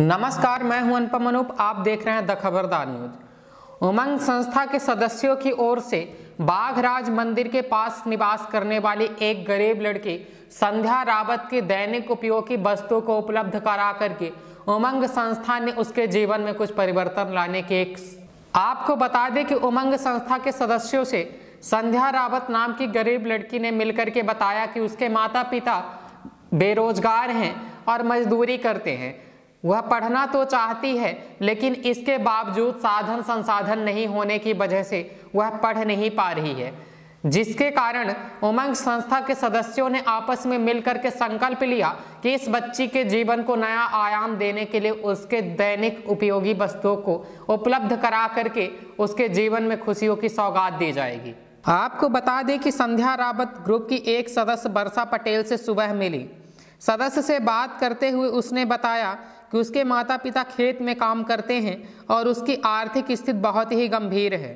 नमस्कार, मैं हूँ अनुपम अनूप। आप देख रहे हैं द खबरदार न्यूज़। उमंग संस्था के सदस्यों की ओर से बाघराज मंदिर के पास निवास करने वाली एक गरीब लड़की संध्या रावत के दैनिक उपयोग की वस्तुओं को उपलब्ध करा करके उमंग संस्था ने उसके जीवन में कुछ परिवर्तन लाने के एक आपको बता दें कि उमंग संस्था के सदस्यों से संध्या रावत नाम की गरीब लड़की ने मिलकर के बताया कि उसके माता पिता बेरोजगार हैं और मजदूरी करते हैं। वह पढ़ना तो चाहती है, लेकिन इसके बावजूद साधन संसाधन नहीं होने की वजह से वह पढ़ नहीं पा रही है। जिसके कारण उमंग संस्था के सदस्यों ने आपस में मिलकर के संकल्प लिया कि इस बच्ची के जीवन को नया आयाम देने के लिए उसके दैनिक उपयोगी वस्तुओं को उपलब्ध करा करके उसके जीवन में खुशियों की सौगात दी जाएगी। आपको बता दें कि संध्या रावत ग्रुप की एक सदस्य वर्षा पटेल से सुबह मिली। सदस्य से बात करते हुए उसने बताया कि उसके माता पिता खेत में काम करते हैं और उसकी आर्थिक स्थिति बहुत ही गंभीर है।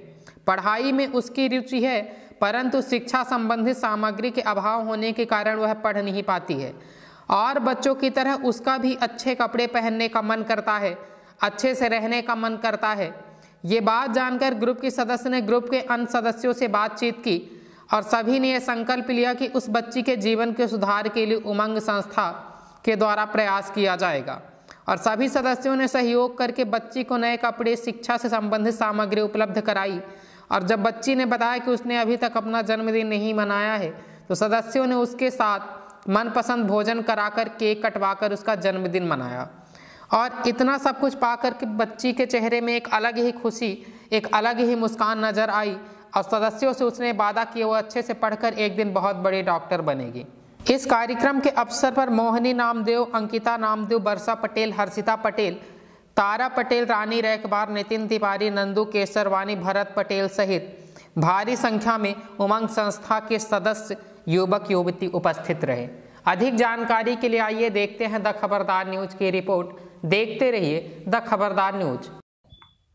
पढ़ाई में उसकी रुचि है, परंतु शिक्षा संबंधित सामग्री के अभाव होने के कारण वह पढ़ नहीं पाती है। और बच्चों की तरह उसका भी अच्छे कपड़े पहनने का मन करता है, अच्छे से रहने का मन करता है। ये बात जानकर ग्रुप के सदस्य ने ग्रुप के अन्य सदस्यों से बातचीत की और सभी ने यह संकल्प लिया कि उस बच्ची के जीवन के सुधार के लिए उमंग संस्था के द्वारा प्रयास किया जाएगा। और सभी सदस्यों ने सहयोग करके बच्ची को नए कपड़े, शिक्षा से संबंधित सामग्री उपलब्ध कराई। और जब बच्ची ने बताया कि उसने अभी तक अपना जन्मदिन नहीं मनाया है तो सदस्यों ने उसके साथ मनपसंद भोजन कराकर केक कटवाकर उसका जन्मदिन मनाया। और इतना सब कुछ पाकर के बच्ची के चेहरे में एक अलग ही खुशी, एक अलग ही मुस्कान नज़र आई। और सदस्यों से उसने वादा किया, वो अच्छे से पढ़कर एक दिन बहुत बड़ी डॉक्टर बनेगी। इस कार्यक्रम के अवसर पर मोहनी नामदेव अंकिता नामदेव बरसा पटेल हर्षिता पटेल तारा पटेल रानी रैकबार नितिन तिवारी नंदू केसरवानी भरत पटेल सहित भारी संख्या में उमंग संस्था के सदस्य युवक युवती उपस्थित रहे। अधिक जानकारी के लिए आइए देखते हैं द खबरदार न्यूज़ की रिपोर्ट। देखते रहिए द खबरदार न्यूज़।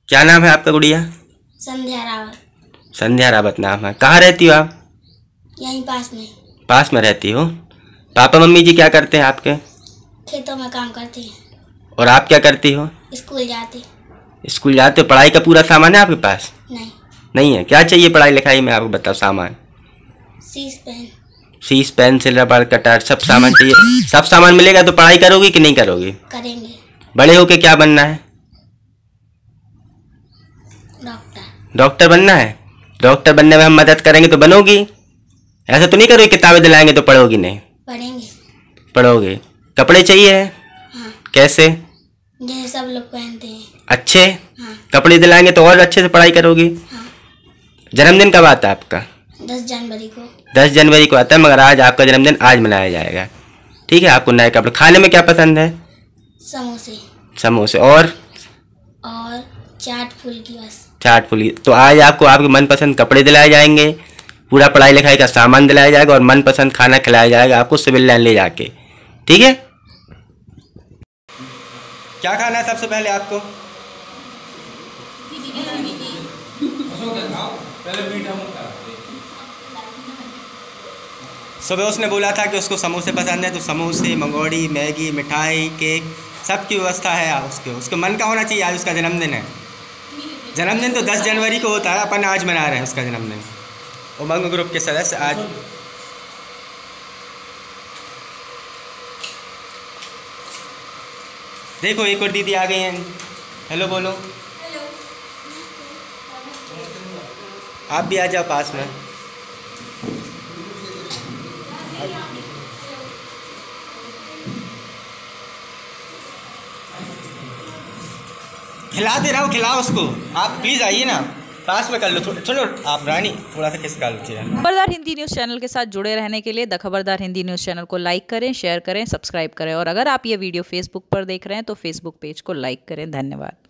क्या नाम है आपका गुड़िया? संध्या रावत। संध्या रावत नाम है। कहाँ रहती हो आप? यहीं पास में। पास में रहती हो? पापा मम्मी जी क्या करते हैं आपके? खेतों में काम करती है। और आप क्या करती हो? स्कूल जाती। स्कूल जाते हो? पढ़ाई का पूरा सामान है आपके पास? नहीं। नहीं है? क्या चाहिए पढ़ाई लिखाई में? आपको बताओ सामान। सीस पेन। शीश पेंसिल रबड़ कटर सब सामान चाहिए। सब सामान मिलेगा तो पढ़ाई करोगी कि नहीं करोगी? करेंगे। बड़े होके क्या बनना है? डॉक्टर। डॉक्टर बनना है? डॉक्टर बनने में हम मदद करेंगे तो बनोगी? ऐसा तो नहीं करोगी किताबें दिलाएँगे तो पढ़ोगी नहीं। पढ़ेंगे। पढ़ोगे? कपड़े चाहिए? हाँ। कैसे? जैसे सब लोग पहनते हैं। अच्छे? हाँ। कपड़े दिलाएँगे तो और अच्छे से पढ़ाई करोगे? हाँ। जन्मदिन कब आता है आपका? दस जनवरी को। दस जनवरी को आता है मगर आज आपका जन्मदिन आज मनाया जाएगा। ठीक है आपको नए कपड़े। खाने में क्या पसंद है? समोसे। समोसे। और? और चाट फूल की बस। चाट फुली तो आज आपको आपके मनपसंद कपड़े दिलाए जाएँगे। पूरा पढ़ाई लिखाई का सामान दिलाया जाएगा और मनपसंद खाना खिलाया जाएगा आपको सिविल लाइन ले जाके। ठीक है? क्या खाना है सबसे पहले आपको? सुबह उसने बोला था कि उसको समोसे पसंद है तो समोसे, मंगोड़ी, मैगी, मिठाई, केक सब की व्यवस्था है उसके। उसको मन का होना चाहिए, आज उसका जन्मदिन है। जन्मदिन तो 10 जनवरी को होता है, अपन आज मना रहे हैं उसका जन्मदिन। उमंग ग्रुप के सदस्य आज देखो एक और दीदी आ गई हैं। हेलो बोलो। आप भी आ जाओ पास में। खिला दे रहा हूँ खिलाओ उसको। आप प्लीज़ आइए ना। पास में कर लो चलो, आप रानी, थोड़ा सा किस कर लो खबरदार हिंदी न्यूज़ चैनल के साथ जुड़े रहने के लिए द खबरदार हिंदी न्यूज़ चैनल को लाइक करें, शेयर करें, सब्सक्राइब करें और अगर आप ये वीडियो फेसबुक पर देख रहे हैं तो फेसबुक पेज को लाइक करें। धन्यवाद।